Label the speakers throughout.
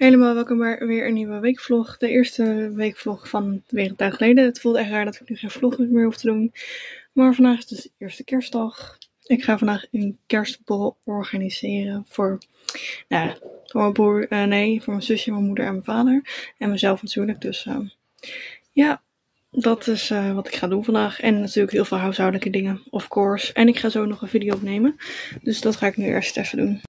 Speaker 1: Helemaal welkom bij weer een nieuwe weekvlog. De eerste weekvlog van weer een tijd geleden. Het voelt echt raar dat ik nu geen vlog meer hoef te doen. Maar vandaag is dus de eerste kerstdag. Ik ga vandaag een kerstbal organiseren voor, nou, voor mijn broer, uh, nee, voor mijn zusje, mijn moeder en mijn vader. En mezelf natuurlijk. Dus uh, ja, dat is uh, wat ik ga doen vandaag. En natuurlijk heel veel huishoudelijke dingen, of course. En ik ga zo nog een video opnemen. Dus dat ga ik nu eerst even doen.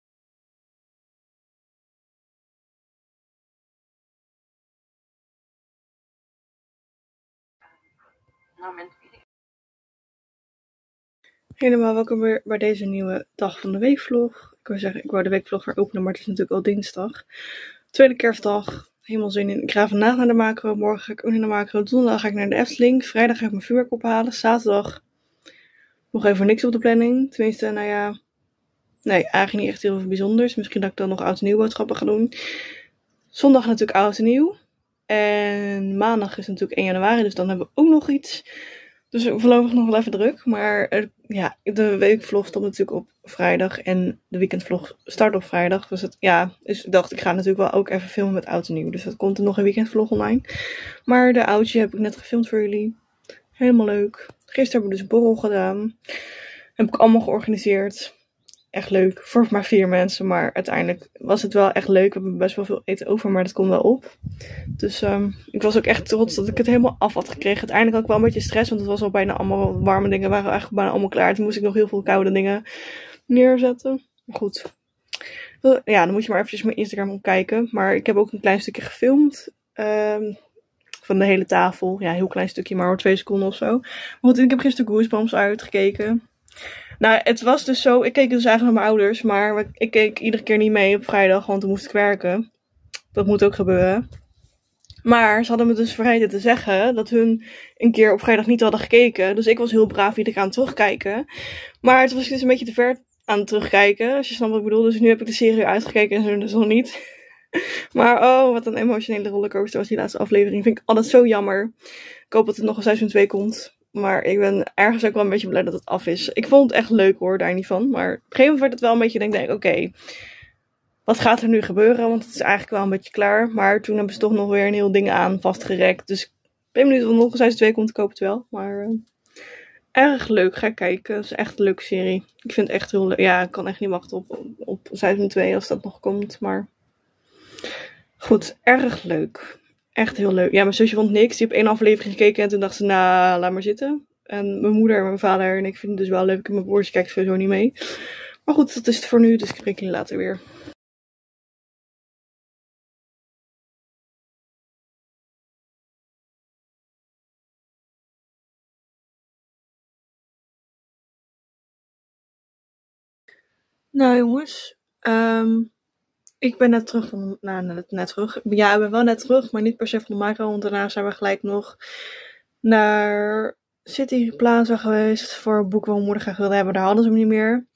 Speaker 1: Helemaal welkom weer bij deze nieuwe dag van de weekvlog. Ik wil zeggen, ik wou de weekvlog weer openen, maar het is natuurlijk al dinsdag. Tweede kerstdag. Helemaal zin in. Ik ga vandaag naar de macro. Morgen ga ik ook naar de macro. Donderdag ga ik naar de Efteling. Vrijdag ga ik mijn vuurwerk ophalen. Zaterdag nog even niks op de planning. Tenminste, nou ja. Nee, eigenlijk niet echt heel veel bijzonders. Misschien dat ik dan nog oud en nieuw boodschappen ga doen. Zondag natuurlijk oud en nieuw. En maandag is natuurlijk 1 januari. Dus dan hebben we ook nog iets. Dus voorlopig nog wel even druk. Maar uh, ja, de weekvlog stond natuurlijk op vrijdag. En de weekendvlog start op vrijdag. Dus het, ja, dus ik dacht, ik ga natuurlijk wel ook even filmen met oud en nieuw. Dus dat komt er nog een weekendvlog online. Maar de oudje heb ik net gefilmd voor jullie. Helemaal leuk. Gisteren hebben we dus borrel gedaan. Heb ik allemaal georganiseerd echt leuk voor maar vier mensen. Maar uiteindelijk was het wel echt leuk. We hebben best wel veel eten over, maar dat komt wel op. Dus um, ik was ook echt trots dat ik het helemaal af had gekregen. Uiteindelijk had ik wel een beetje stress, want het was al bijna allemaal warme dingen. waren eigenlijk bijna allemaal klaar. Toen moest ik nog heel veel koude dingen neerzetten. Maar goed. Ja, dan moet je maar eventjes mijn Instagram kijken. Maar ik heb ook een klein stukje gefilmd. Um, van de hele tafel. Ja, heel klein stukje, maar twee seconden of zo. Goed, ik heb gisteren Goosebumps uitgekeken. Nou, het was dus zo. Ik keek dus eigenlijk naar mijn ouders. Maar ik keek iedere keer niet mee op vrijdag. Want dan moest ik werken. Dat moet ook gebeuren. Maar ze hadden me dus vergeten te zeggen dat hun een keer op vrijdag niet hadden gekeken. Dus ik was heel braaf iedere keer aan het terugkijken. Maar het was dus een beetje te ver aan het terugkijken. Als je snapt wat ik bedoel. Dus nu heb ik de serie uitgekeken en ze dus nog niet. Maar oh, wat een emotionele rollercoaster was die laatste aflevering. Vind ik altijd zo jammer. Ik hoop dat er nog een seizoen 2 komt. Maar ik ben ergens ook wel een beetje blij dat het af is. Ik vond het echt leuk hoor, daar niet van. Maar op een gegeven moment werd het wel een beetje, denk ik, oké, wat gaat er nu gebeuren? Want het is eigenlijk wel een beetje klaar. Maar toen hebben ze toch nog weer een heel ding aan vastgerekt. Dus ik ben benieuwd of nog een 2 komt, ik hoop het wel. Maar uh, erg leuk, ga kijken. Het is echt een leuke serie. Ik vind het echt heel leuk. Ja, ik kan echt niet wachten op, op seizoen 2 als dat nog komt. Maar goed, erg leuk. Echt heel leuk. Ja, mijn zusje vond niks. Die heeft één aflevering gekeken en toen dacht ze, nou, laat maar zitten. En mijn moeder en mijn vader en ik vinden het dus wel leuk. En mijn broertje kijkt sowieso niet mee. Maar goed, dat is het voor nu. Dus ik spreek jullie later weer. Nou jongens, um, ik ben net terug van, nou net, terug. Ja, ik ben wel net terug, maar niet per se van de macro. Want daarna zijn we gelijk nog naar City Plaza geweest voor een boek wat mijn moeder graag wilde hebben. Daar hadden ze hem niet meer.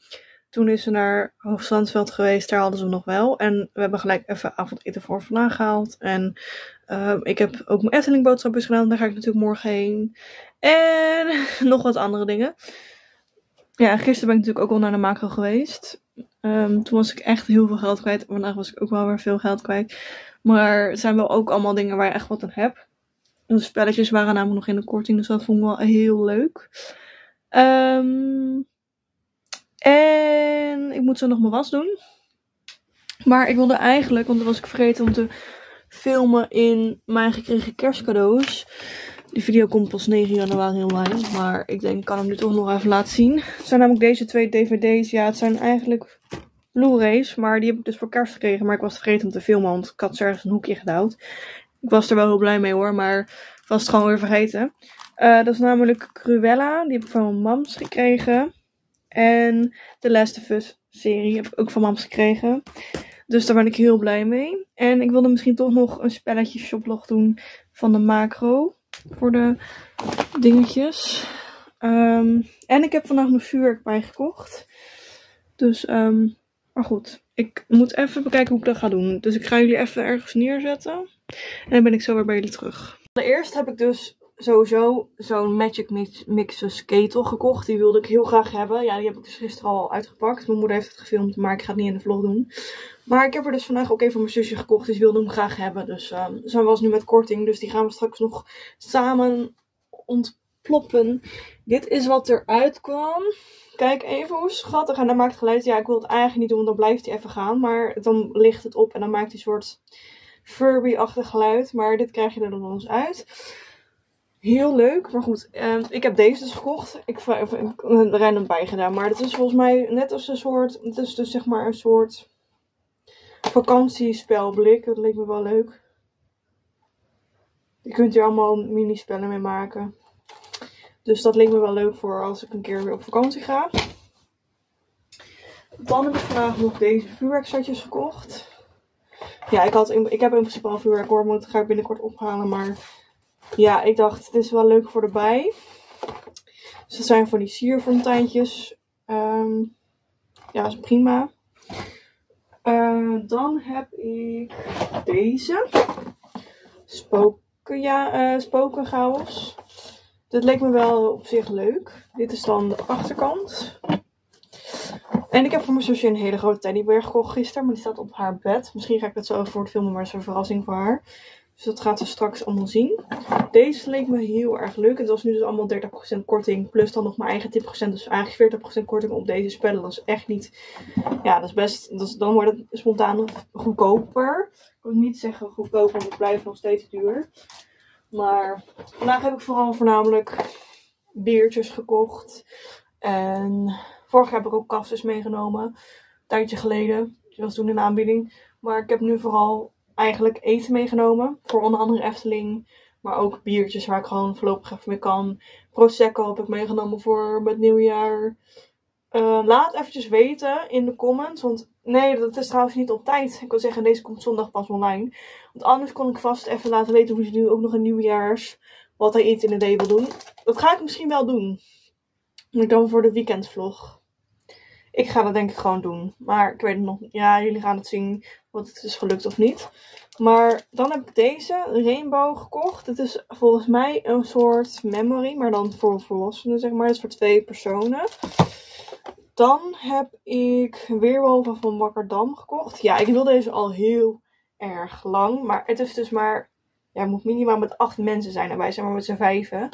Speaker 1: Toen is ze naar Hoogstandsveld geweest, daar hadden ze hem nog wel. En we hebben gelijk even avondeten voor vandaan gehaald. En uh, ik heb ook mijn Efteling boodschapjes gedaan, daar ga ik natuurlijk morgen heen. En nog wat andere dingen. Ja, gisteren ben ik natuurlijk ook al naar de macro geweest. Um, toen was ik echt heel veel geld kwijt. Vandaag was ik ook wel weer veel geld kwijt. Maar het zijn wel ook allemaal dingen waar je echt wat aan hebt. De spelletjes waren namelijk nog in de korting, dus dat vond ik wel heel leuk. Um, en ik moet zo nog mijn was doen. Maar ik wilde eigenlijk, want dan was ik vergeten om te filmen in mijn gekregen kerstcadeaus. Die video komt pas 9 januari online. Maar ik denk, ik kan hem nu toch nog even laten zien. Het zijn namelijk deze twee dvd's. Ja, het zijn eigenlijk Blu-rays. Maar die heb ik dus voor kerst gekregen. Maar ik was vergeten om te filmen. Want ik had ze ergens een hoekje gedouwd. Ik was er wel heel blij mee hoor. Maar ik was het gewoon weer vergeten. Uh, dat is namelijk Cruella. Die heb ik van mijn mams gekregen. En The Last of Us serie heb ik ook van mams gekregen. Dus daar ben ik heel blij mee. En ik wilde misschien toch nog een spelletje shoplog doen van de macro voor de dingetjes. Um, en ik heb vandaag mijn vuurwerk bijgekocht. Dus, um, maar goed. Ik moet even bekijken hoe ik dat ga doen. Dus ik ga jullie even ergens neerzetten. En dan ben ik zo weer bij jullie terug. Allereerst heb ik dus sowieso zo'n Magic Mix Mixes ketel gekocht. Die wilde ik heel graag hebben. Ja, die heb ik dus gisteren al uitgepakt. Mijn moeder heeft het gefilmd, maar ik ga het niet in de vlog doen. Maar ik heb er dus vandaag ook even voor mijn zusje gekocht. Dus wilde hem graag hebben. Dus uh, ze was nu met korting. Dus die gaan we straks nog samen ontploppen. Dit is wat eruit kwam. Kijk even hoe schattig. En dan maakt geluid. Ja, ik wil het eigenlijk niet doen, want dan blijft hij even gaan. Maar dan ligt het op en dan maakt hij een soort Furby-achtig geluid. Maar dit krijg je er dan eens uit. Heel leuk. Maar goed, uh, ik heb deze dus gekocht. Ik heb er random bij gedaan. Maar het is volgens mij net als een soort. Het is dus zeg maar een soort vakantiespelblik. Dat leek me wel leuk. Je kunt hier allemaal mini-spellen mee maken. Dus dat leek me wel leuk voor als ik een keer weer op vakantie ga. Dan heb ik vandaag nog deze vuurwerkzatjes gekocht. Ja, ik, had ik heb in principe al vuurwerk hoor, maar dat ga ik binnenkort ophalen. Maar ja, ik dacht, het is wel leuk voor de bij. Dus dat zijn van die sierfonteintjes. Um, ja, dat is prima. Uh, dan heb ik deze. Spoken, ja, uh, spokenchaos. Dit leek me wel op zich leuk. Dit is dan de achterkant. En ik heb voor mijn zusje een hele grote teddybeer gekocht gisteren. Maar die staat op haar bed. Misschien ga ik dat zo voor het filmen, maar is een verrassing voor haar. Dus dat gaat ze straks allemaal zien. Deze leek me heel erg leuk. Het was nu dus allemaal 30% korting. Plus dan nog mijn eigen 10%. Dus eigenlijk 40% korting op deze spellen. Dat is echt niet... Ja, dat is best... Dat dan wordt het spontaan goedkoper. Ik wil niet zeggen goedkoper, want het blijft nog steeds duur. Maar vandaag heb ik vooral voornamelijk biertjes gekocht. En vorig jaar heb ik ook kastjes meegenomen. Een tijdje geleden. Die was toen in aanbieding. Maar ik heb nu vooral eigenlijk eten meegenomen. Voor onder andere Efteling. Maar ook biertjes waar ik gewoon voorlopig even mee kan. Prosecco heb ik meegenomen voor het nieuwjaar. Uh, laat eventjes weten in de comments. Want nee, dat is trouwens niet op tijd. Ik wil zeggen, deze komt zondag pas online. Want anders kon ik vast even laten weten hoe ze nu ook nog een nieuwjaars. Wat hij iets in de day wil doen. Dat ga ik misschien wel doen. Ik dan voor de weekendvlog. Ik ga dat denk ik gewoon doen. Maar ik weet het nog niet. Ja, jullie gaan het zien wat het is gelukt of niet. Maar dan heb ik deze Rainbow gekocht. Het is volgens mij een soort memory. Maar dan voor volwassenen zeg maar. Dat is voor twee personen. Dan heb ik Weerwolven van Wakkerdam gekocht. Ja, ik wil deze al heel erg lang. Maar het is dus maar... Ja, het moet minimaal met acht mensen zijn. En wij zijn maar met z'n vijven.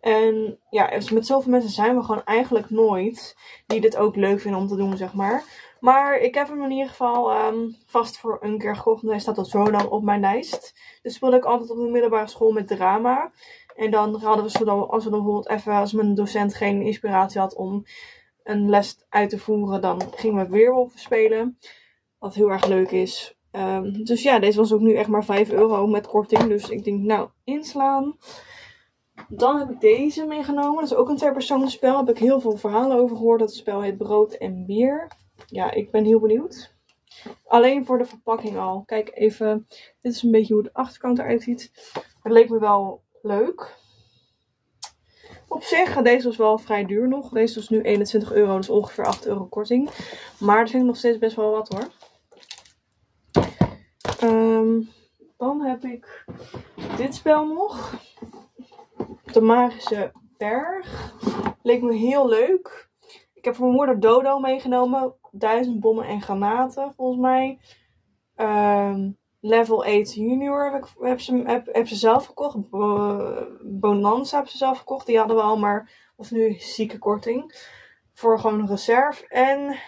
Speaker 1: En ja, met zoveel mensen zijn we gewoon eigenlijk nooit. Die dit ook leuk vinden om te doen, zeg maar. Maar ik heb hem in ieder geval um, vast voor een keer gekocht. En hij staat al zo lang op mijn lijst. Dus speelde ik altijd op de middelbare school met drama. En dan hadden we dan, als we dan bijvoorbeeld even, als mijn docent geen inspiratie had om een les uit te voeren, dan gingen we weerwolven spelen. Wat heel erg leuk is. Um, dus ja, deze was ook nu echt maar 5 euro met korting. Dus ik denk, nou, inslaan. Dan heb ik deze meegenomen. Dat is ook een twee spel. Daar heb ik heel veel verhalen over gehoord. Dat spel heet Brood en Bier. Ja, ik ben heel benieuwd. Alleen voor de verpakking al. Kijk even. Dit is een beetje hoe de achterkant eruit ziet. Het leek me wel leuk. Op zich, deze was wel vrij duur nog. Deze was nu 21 euro, dus ongeveer 8 euro korting. Maar dat vind ik nog steeds best wel wat hoor. Um, dan heb ik dit spel nog de Magische Berg. Leek me heel leuk. Ik heb voor mijn moeder Dodo meegenomen. Duizend bommen en granaten, volgens mij. Um, level 8 Junior heb, ik, heb, ze, heb ze zelf gekocht. Bonanza heb ze zelf gekocht. Die hadden we al, maar was nu zieke korting. Voor gewoon een reserve. En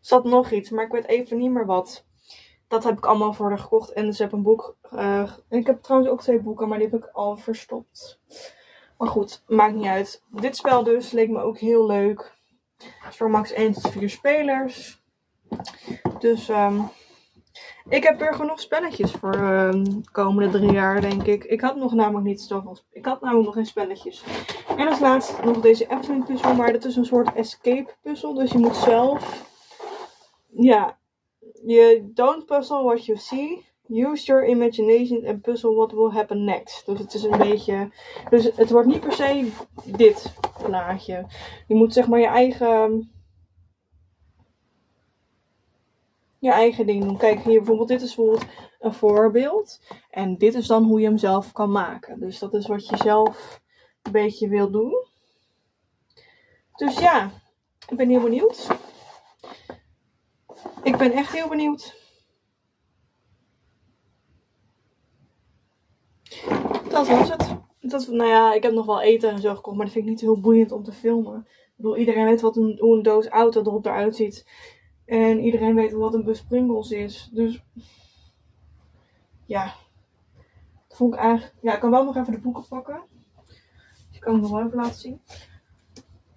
Speaker 1: zat nog iets, maar ik weet even niet meer wat. Dat heb ik allemaal voor haar gekocht. En ze hebben een boek. Uh, ik heb trouwens ook twee boeken, maar die heb ik al verstopt. Maar goed, maakt niet uit. Dit spel dus leek me ook heel leuk. Het is voor max 1 tot 4 spelers. Dus um, ik heb weer genoeg spelletjes voor de komende drie jaar, denk ik. Ik had nog namelijk niet zoveel. Ik had namelijk nog geen spelletjes. En als laatste nog deze Efteling puzzel. Maar dat is een soort escape puzzel. Dus je moet zelf. Ja, je don't puzzle what you see. Use your imagination and puzzle what will happen next. Dus het is een beetje. Dus het wordt niet per se dit plaatje. Je moet zeg maar je eigen. je eigen ding doen. Kijk, hier bijvoorbeeld, dit is bijvoorbeeld een voorbeeld. En dit is dan hoe je hem zelf kan maken. Dus dat is wat je zelf een beetje wil doen. Dus ja, ik ben heel benieuwd. Ik ben echt heel benieuwd. Dat was het. Dat, nou ja, ik heb nog wel eten en zo gekocht, maar dat vind ik niet heel boeiend om te filmen. Ik bedoel, iedereen weet wat een, hoe een doos auto erop eruit ziet. En iedereen weet wat een bus is. Dus ja, dat vond ik eigenlijk... Ja, ik kan wel nog even de boeken pakken. Die kan ik nog wel even laten zien.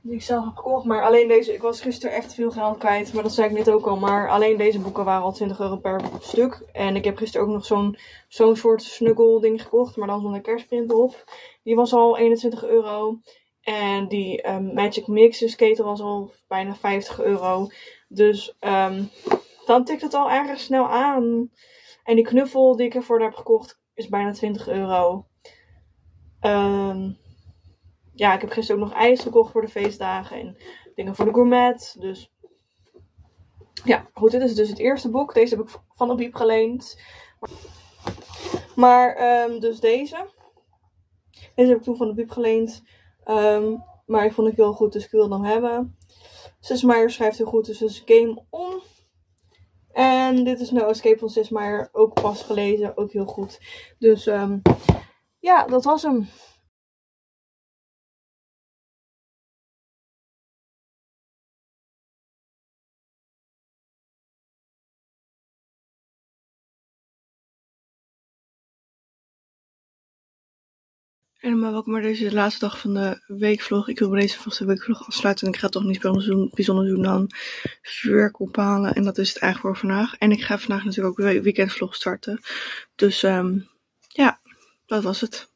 Speaker 1: Die ik zelf heb gekocht. Maar alleen deze... Ik was gisteren echt veel geld kwijt. Maar dat zei ik net ook al. Maar alleen deze boeken waren al 20 euro per stuk. En ik heb gisteren ook nog zo'n zo'n soort snuggle ding gekocht. Maar dan zonder kerstprint erop. Die was al 21 euro. En die um, Magic Mixer skater was al bijna 50 euro. Dus um, dan tikt het al erg snel aan. En die knuffel die ik ervoor heb gekocht is bijna 20 euro. Um, ja, ik heb gisteren ook nog ijs gekocht voor de feestdagen. En dingen voor de gourmet. Dus ja, goed. Dit is dus het eerste boek. Deze heb ik van de Biep geleend. Maar um, dus deze. Deze heb ik toen van de Biep geleend. Um, maar ik vond het heel goed, dus ik wil hem hebben. Sismaier schrijft heel goed, dus is Game On. En dit is No Escape van Sismaier, ook pas gelezen, ook heel goed. Dus um, ja, dat was hem. Helemaal welkom bij deze laatste dag van de weekvlog. Ik wil bij deze vaste weekvlog afsluiten. En ik ga toch niet bijzonder doen dan vuurwerk ophalen. En dat is het eigenlijk voor vandaag. En ik ga vandaag natuurlijk ook een weekendvlog starten. Dus um, ja, dat was het.